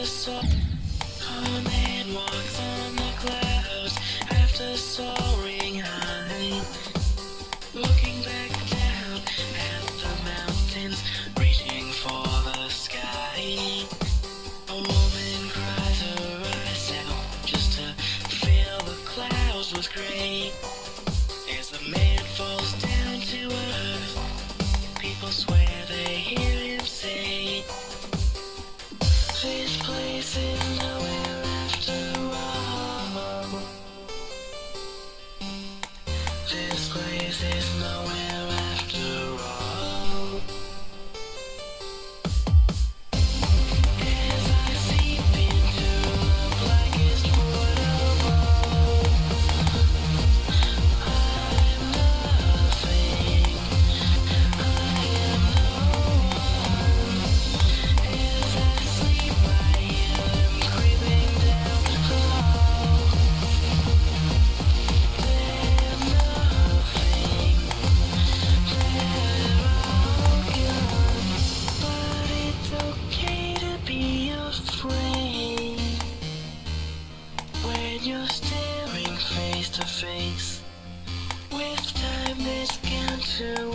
After walks on the clouds. After soaring high Looking back down at the mountains Reaching for the sky. A woman cries Just to fill the clouds with gray. As the man falls down to earth People swear discount